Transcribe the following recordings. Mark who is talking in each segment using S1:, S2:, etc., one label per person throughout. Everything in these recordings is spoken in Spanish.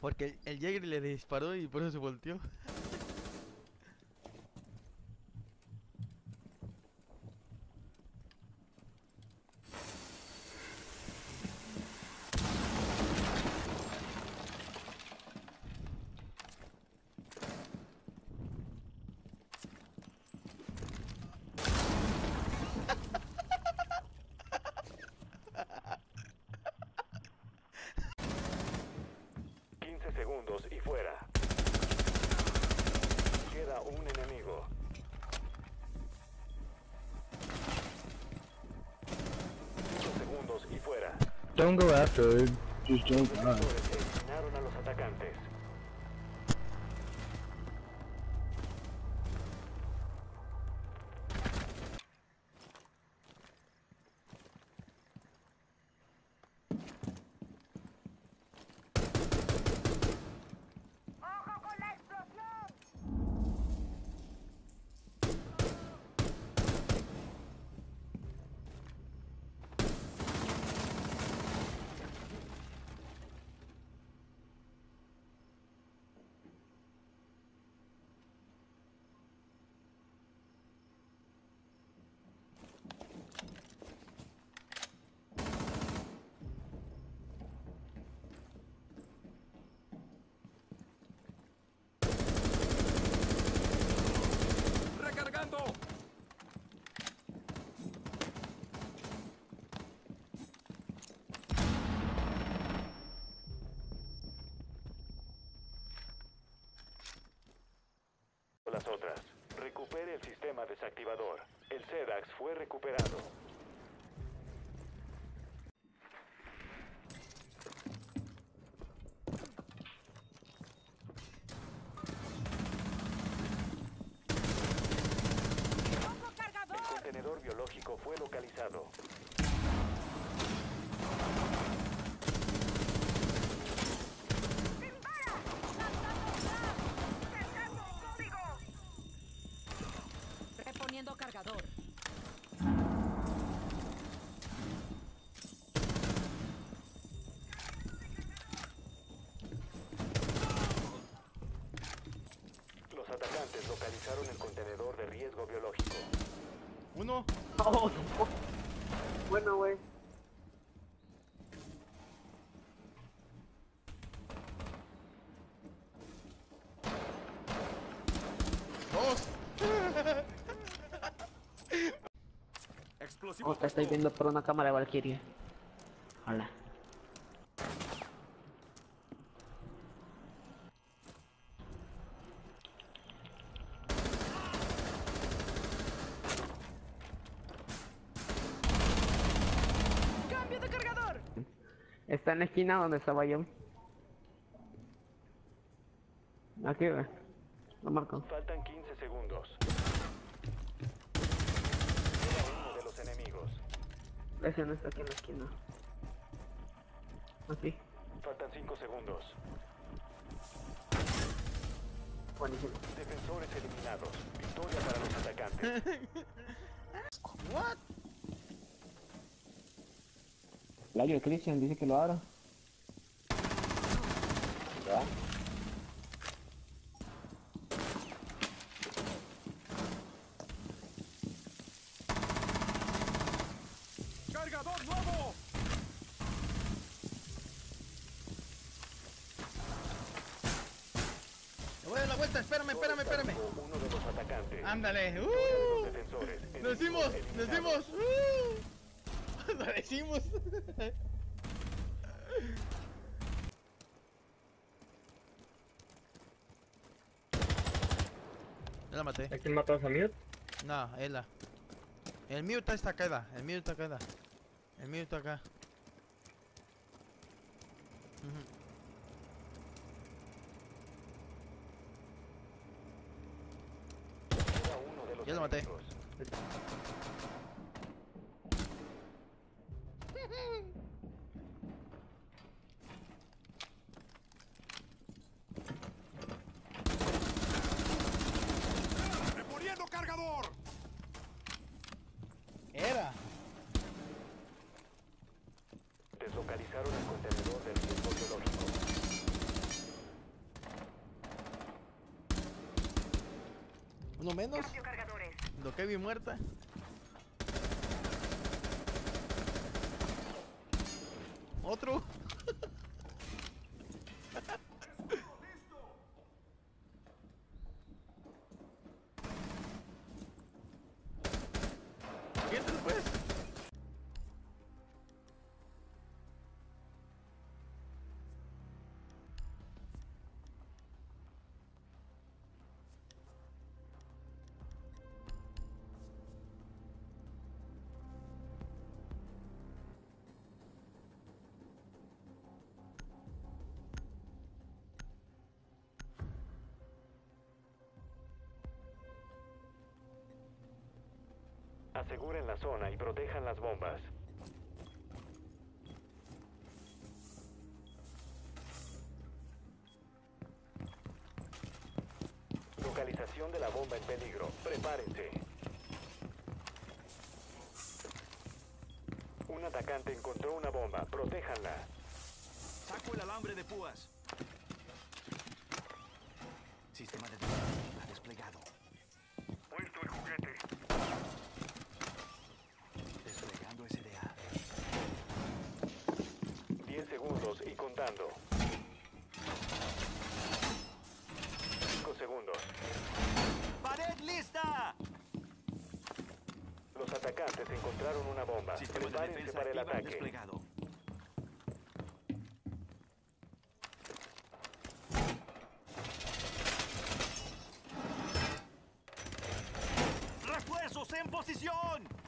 S1: Porque el Jäger le disparó y por eso se volteó.
S2: Don't go after her. Just
S3: don't
S4: die. Otras. Recupere el sistema desactivador. El SEDAX fue recuperado. Atacantes localizaron el contenedor de riesgo biológico.
S1: Uno.
S5: Oh, no. Bueno, güey.
S1: Dos.
S3: Explosivo.
S6: Oh, te estoy viendo por una cámara de Valkyrie. Hola. Está en la esquina donde estaba yo. Aquí ve. Lo marco.
S4: Faltan 15 segundos. Queda uno de los enemigos.
S6: Ese no está aquí en la esquina. Así.
S4: Faltan 5 segundos.
S6: Buenísimo.
S4: Defensores eliminados. Victoria para los atacantes.
S2: Layo Christian dice que lo abra. ¿Ya?
S3: ¡Cargador nuevo!
S1: Me voy a dar la vuelta, espérame, espérame, espérame.
S4: Uno de los atacantes.
S1: Ándale. Uh.
S4: defensores.
S1: Lo decimos, lo
S4: eliminados.
S1: decimos. Uh. Lo decimos. Ya la maté.
S5: ¿A quién mató a Samir?
S1: No, ella. El mío está esta queda, el mío está queda. El mío está acá. Ujú.
S4: Queda uno de los
S1: Ya lo maté.
S4: localizaron
S3: el contenedor del tiempo biológico.
S1: Uno menos. Lo que vi muerta. Otro.
S4: Aseguren la zona y protejan las bombas. Localización de la bomba en peligro. Prepárense. Un atacante encontró una bomba. Protéjanla.
S3: Saco el alambre de púas. Sistema de defensa desplegado.
S4: Puesto el juguete.
S3: Desplegando SDA.
S4: 10 segundos y contando. 5 segundos.
S3: ¡Pared lista!
S4: Los atacantes encontraron una bomba.
S3: Sistema de
S4: Prepárense
S3: defensa
S4: para el ataque.
S3: desplegado. ¡Refuerzos en posición!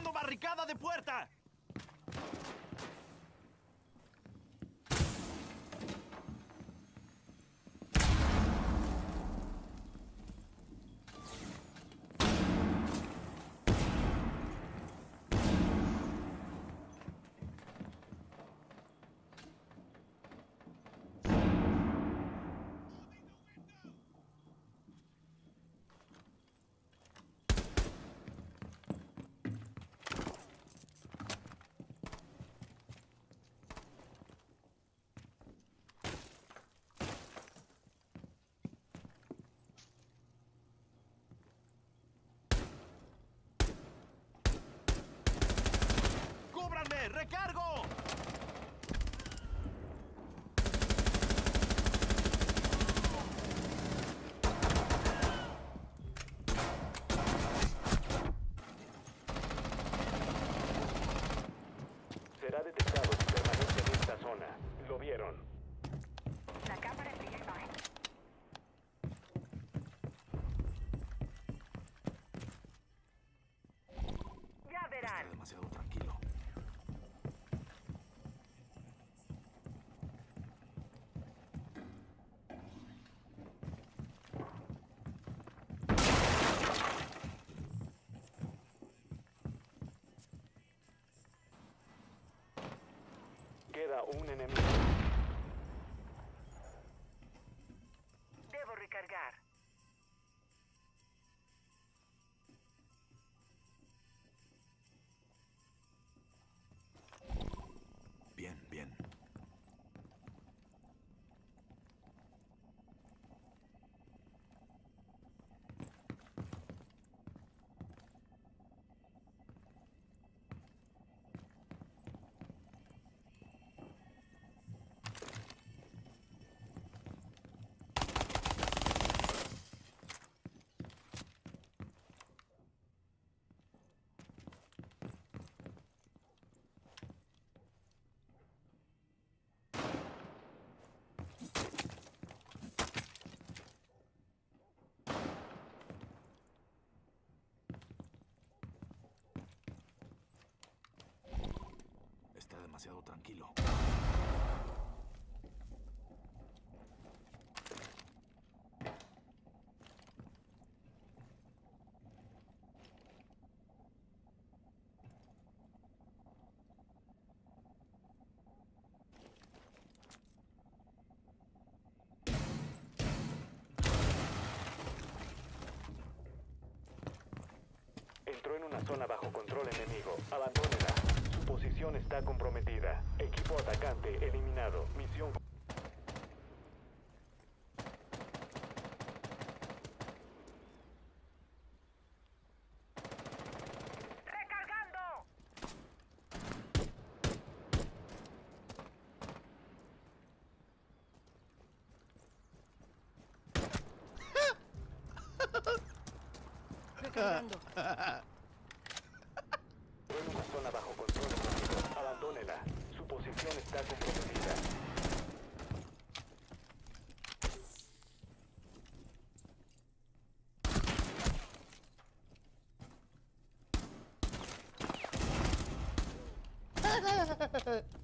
S3: ¡Colocando barricada de puerta!
S4: Lo
S3: está demasiado tranquilo. Entró en una
S4: zona bajo control enemigo. Posición está comprometida. Equipo atacante eliminado. Misión
S7: ¡Recargando! Recargando.
S4: en una zona bajo control enemigo. Su posición está comprometida.